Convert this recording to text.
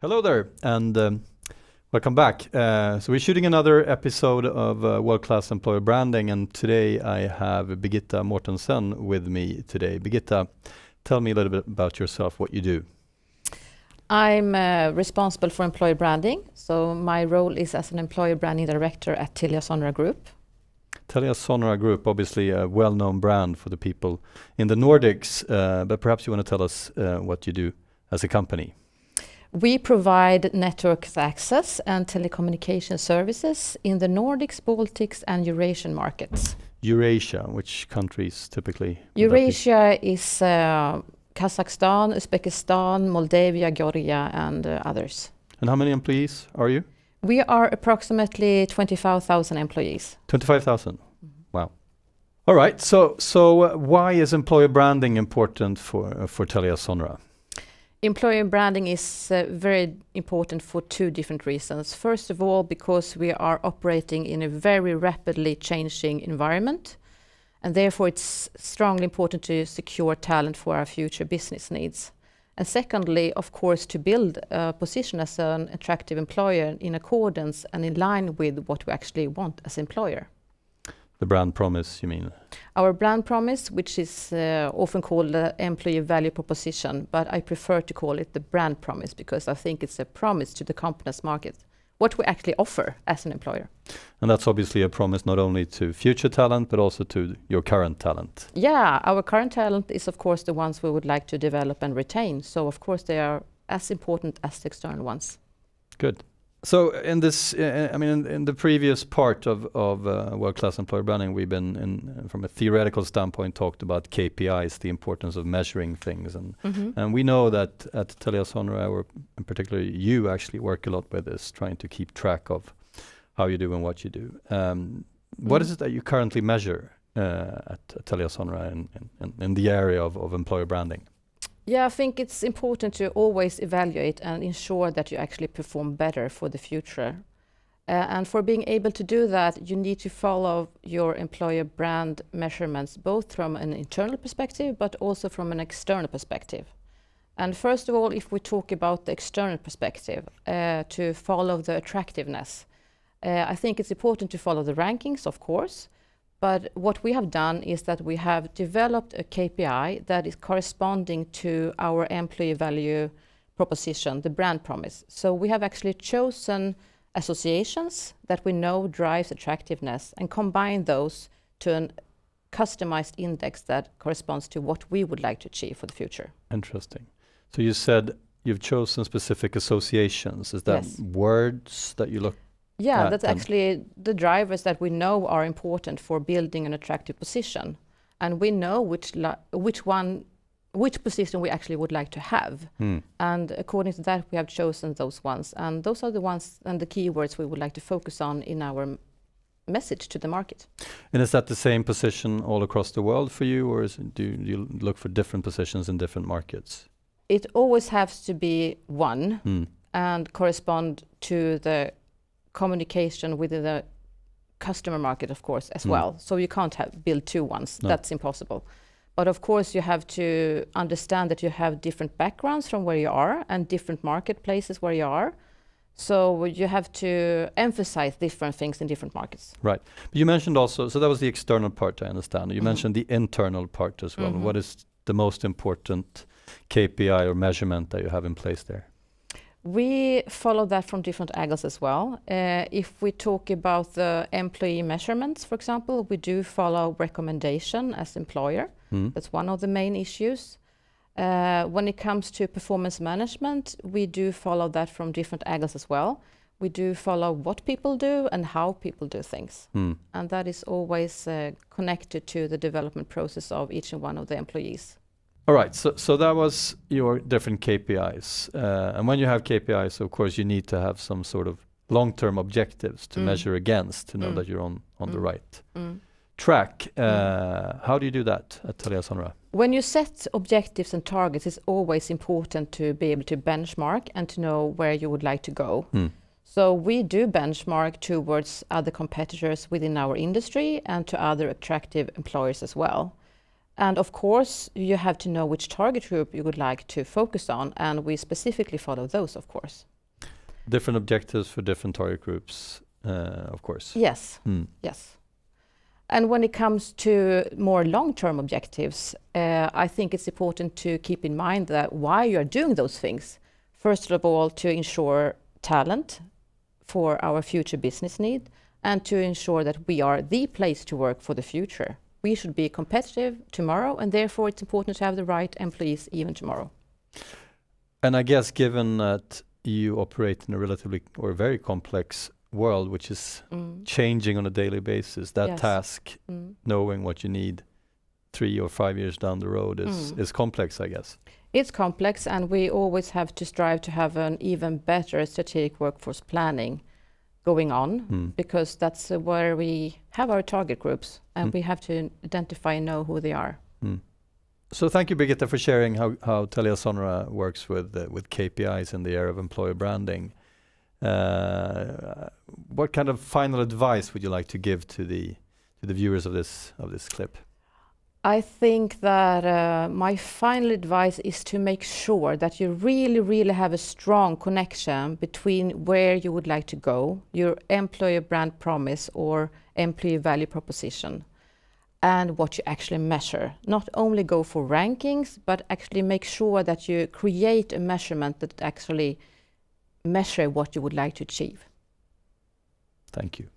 Hello there, and um, welcome back. Uh, so we're shooting another episode of uh, World Class Employer Branding, and today I have Birgitta Mortensen with me today. Birgitta, tell me a little bit about yourself, what you do. I'm uh, responsible for employer branding, so my role is as an employer branding director at Telia Sonera Group. Telia Sonera Group, obviously a well-known brand for the people in the Nordics, uh, but perhaps you want to tell us uh, what you do as a company. We provide network access and telecommunication services in the Nordics, Baltics, and Eurasian markets. Eurasia, which countries typically? Eurasia is uh, Kazakhstan, Uzbekistan, Moldavia, Georgia, and uh, others. And how many employees are you? We are approximately 25,000 employees. 25,000. Mm -hmm. Wow. All right. So, so uh, why is employer branding important for uh, for Telia? Employer branding is uh, very important for two different reasons. First of all, because we are operating in a very rapidly changing environment, and therefore it's strongly important to secure talent for our future business needs. And secondly, of course, to build a position as an attractive employer in accordance and in line with what we actually want as employer. The brand promise, you mean? Our brand promise, which is uh, often called the employee value proposition, but I prefer to call it the brand promise because I think it's a promise to the company's market, what we actually offer as an employer. And that's obviously a promise not only to future talent, but also to your current talent. Yeah, our current talent is of course the ones we would like to develop and retain. So of course they are as important as the external ones. Good. So in this, uh, I mean, in, in, the previous part of of uh, world-class employer branding, we've been, in, from a theoretical standpoint, talked about KPIs, the importance of measuring things, and mm -hmm. and we know that at Telia Sonera, or in particular you, actually work a lot with this, trying to keep track of how you do and what you do. Um, mm. What is it that you currently measure uh, at Telia Sonera in, in, in the area of, of employer branding? Yeah, I think it's important to always evaluate and ensure that you actually perform better for the future. Uh, and for being able to do that, you need to follow your employer brand measurements, both from an internal perspective, but also from an external perspective. And first of all, if we talk about the external perspective, uh, to follow the attractiveness, uh, I think it's important to follow the rankings, of course, but what we have done is that we have developed a KPI that is corresponding to our employee value proposition, the brand promise. So we have actually chosen associations that we know drives attractiveness and combine those to a customized index that corresponds to what we would like to achieve for the future. Interesting. So you said you've chosen specific associations. Is that yes. words that you look yeah, that's actually the drivers that we know are important for building an attractive position. And we know which, which one, which position we actually would like to have. Mm. And according to that, we have chosen those ones. And those are the ones and the keywords we would like to focus on in our message to the market. And is that the same position all across the world for you, or it, do you look for different positions in different markets? It always has to be one mm. and correspond to the communication within the customer market, of course, as mm. well. So you can't have, build two ones. No. That's impossible. But of course, you have to understand that you have different backgrounds from where you are and different marketplaces where you are. So you have to emphasize different things in different markets. Right. But you mentioned also, so that was the external part, I understand. You mm -hmm. mentioned the internal part as well. Mm -hmm. What is the most important KPI or measurement that you have in place there? We follow that from different angles as well. Uh, if we talk about the employee measurements, for example, we do follow recommendation as employer. Mm. That's one of the main issues. Uh, when it comes to performance management, we do follow that from different angles as well. We do follow what people do and how people do things. Mm. And that is always uh, connected to the development process of each and one of the employees. All right, so so that was your different KPIs, uh, and when you have KPIs, of course, you need to have some sort of long-term objectives to mm. measure against to know mm. that you're on on mm. the right mm. track. Uh, mm. how do you do that at Telia Sonera? When you set objectives and targets, it's always important to be able to benchmark and to know where you would like to go. Mm. So we do benchmark towards other competitors within our industry and to other attractive employers as well. And of course, you have to know which target group you would like to focus on, and we specifically follow those, of course. Different objectives for different target groups, uh, of course. Yes, Mm. yes. And when it comes to more long-term objectives, uh, I think it's important to keep in mind that why you are doing those things. First of all, to ensure talent for our future business need, and to ensure that we are the place to work for the future. We should be competitive tomorrow, and therefore it's important to have the right employees even tomorrow. And I guess given that you operate in a relatively or very complex world, which is Mm. changing on a daily basis, that Yes. task, Mm. knowing what you need three or five years down the road, is Mm. is complex, I guess. It's complex, and we always have to strive to have an even better strategic workforce planning going on, Mm. because that's uh, where we have our target groups, and Mm. we have to identify and know who they are. Mm. So thank you, Birgitta, for sharing how how Telia Sonera works with uh, with KPIs in the area of employer branding. Uh, what kind of final advice would you like to give to the to the viewers of this of this clip? I think that uh, my final advice is to make sure that you really, really have a strong connection between where you would like to go, your employer brand promise or employee value proposition, and what you actually measure. Not only go for rankings, but actually make sure that you create a measurement that actually measure what you would like to achieve. Thank you.